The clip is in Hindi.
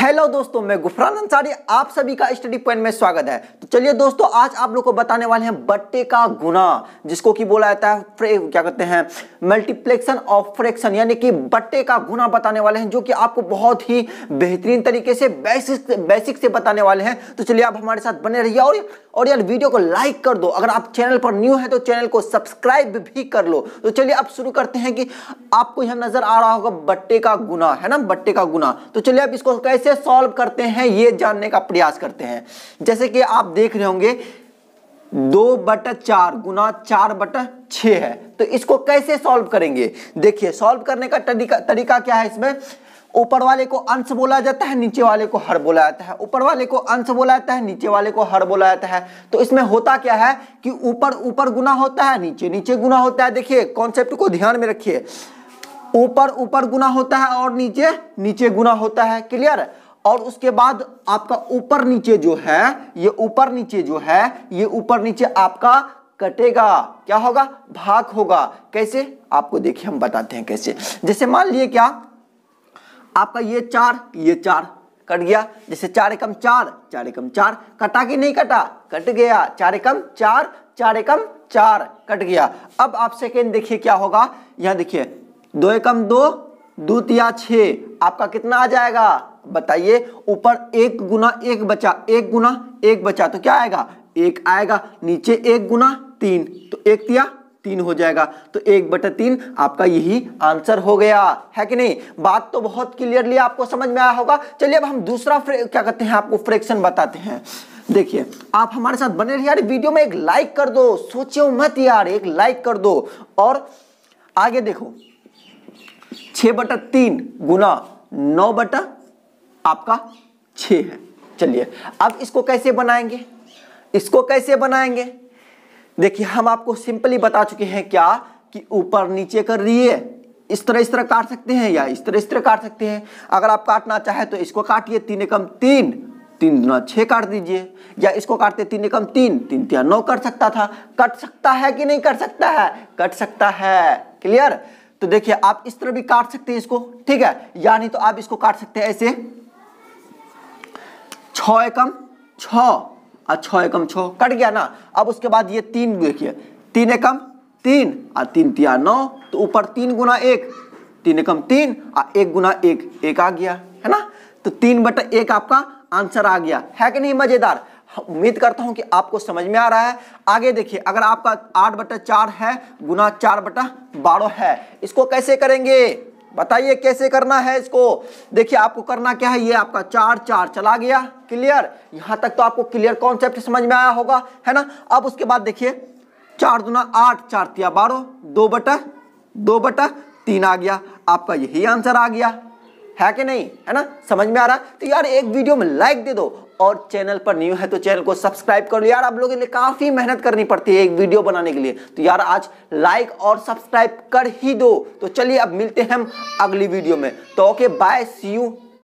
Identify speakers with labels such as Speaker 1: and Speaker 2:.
Speaker 1: हेलो दोस्तों, मैं गुफरान अंसारी, आप सभी का स्टडी पॉइंट में स्वागत है। तो चलिए दोस्तों, आज आप लोग को बताने वाले हैं बट्टे का गुना, जिसको कि बोला जाता है क्या कहते हैं मल्टीप्लेक्शन ऑफ़ फ्रैक्शन, यानी कि बट्टे का गुना बताने वाले हैं, जो कि आपको बहुत ही बेहतरीन तरीके से बेसिक बेसिक से बताने वाले हैं। तो चलिए आप हमारे साथ बने रहिए और और यार वीडियो को लाइक कर दो। अगर आप चैनल पर न्यू है तो चैनल को सब्सक्राइब भी कर लो। तो चलिए आप शुरू करते हैं कि आपको यहाँ नज़र आ रहा होगा बट्टे का गुना, है ना? बट्टे का गुना। तो चलिए आप इसको कैसे कैसे सॉल्व करते हैं, ये जानने का प्रयास करते हैं। जैसे कि आप देख रहे होंगे, दो बट चार गुना चार बट छ है। तो इसको कैसे सॉल्व करेंगे? देखिए, सॉल्व करने का तरीका तरीका क्या है इसमें? ऊपर वाले को अंश बोला जाता है, नीचे वाले को हर बोला जाता है। ऊपर वाले को अंश बोला जाता है, नीचे वाले को हर बोला जाता है। तो इसमें होता क्या है कि ऊपर ऊपर गुना होता है, नीचे नीचे गुना होता है। देखिए कॉन्सेप्ट को ध्यान में रखिए। ऊपर ऊपर गुना होता है और नीचे नीचे गुना होता है। क्लियर और उसके बाद आपका ऊपर नीचे जो है, ये ऊपर नीचे जो है, ये ऊपर नीचे आपका कटेगा। क्या होगा? भाग होगा। कैसे? आपको देखिए, हम बताते हैं कैसे। जैसे मान लिए क्या? आपका ये चार ये चार कट गया। जैसे चार एकम चार चार एकम चार। कटा कि नहीं कटा? कट गया। चार एकम चार चार एकम चार कट गया। अब आप सेकेंड देखिए क्या होगा। यहाँ देखिए, दो एकम दो द्वितीय छ आपका कितना आ जाएगा? बताइए। ऊपर एक गुना एक बचा, एक गुना एक बचा तो क्या आएगा? एक आएगा, नीचे एक गुना तीन तो एक तिया तीन हो जाएगा। तो एक बटा तीन, आपका यही आंसर हो गया। है कि नहीं? बात तो बहुत क्लियरली आपको समझ में आया होगा। चलिए, अब हम दूसरा क्या कहते हैं, आपको फ्रैक्शन बताते हैं। देखिए, आप हमारे साथ बने रहिए। यार, वीडियो में एक लाइक कर दो। सोचो मत यार, एक लाइक कर दो। और आगे देखो। छ बटा तीन गुना नौ बटा आपका छ है। चलिए, अब इसको कैसे बनाएँगे? इसको कैसे बनाएँगे? देखिए, हम आपको सिंपली बता चुके हैं क्या? कि ऊपर नीचे कर रही है। इस तरह इस तरह काट सकते हैं या इस तरह इस तरह काट सकते हैं। अगर आप काटना चाहे तो इसको काटिए, तीन एकम तीन। तीन दुना छह काट दीजिए। या इसको काटते तीन एकम तीन तीन तिया नौ कट सकता था। कट सकता है कि नहीं कट सकता है? कट सकता है। क्लियर? तो देखिए, आप इस तरह भी काट सकते हैं इसको, ठीक है? या नहीं तो आप इसको काट सकते हैं ऐसे। छ एकम, छ। छ एकम, छ। कट गया ना? अब उसके बाद ये तीन देखिए। तीन एकम, तीन। और तीन तिया नौ तो ऊपर तीन गुना एक। तीन एकम, तीन। और एक गुना एक एक आ गया, है ना? तो तीन बटा एक आपका आंसर आ गया। है कि नहीं मज़ेदार? उम्मीद करता हूँ कि आपको समझ में आ रहा है। आगे देखिए, अगर आपका आठ बटा चार है गुना चार बटा बारह है, इसको कैसे करेंगे? बताइए कैसे करना है इसको? देखिए, आपको करना क्या है? ये आपका चार चार चला गया। क्लियर यहाँ तक तो आपको क्लियर कॉन्सेप्ट समझ में आया होगा, है ना? अब उसके बाद देखिए, चार दुना आठ, चार तिया बारह, दो बटा दो बटा तीन आ गया। आपका यही आंसर आ गया। है कि नहीं? है ना? समझ में आ रहा? तो यार, एक वीडियो में लाइक दे दो। और चैनल पर न्यू है तो चैनल को सब्सक्राइब कर लो। यार, आप लोगों के लिए काफ़ी मेहनत करनी पड़ती है एक वीडियो बनाने के लिए। तो यार, आज लाइक और सब्सक्राइब कर ही दो। तो चलिए, अब मिलते हैं हम अगली वीडियो में। तो ओके बाय सी यू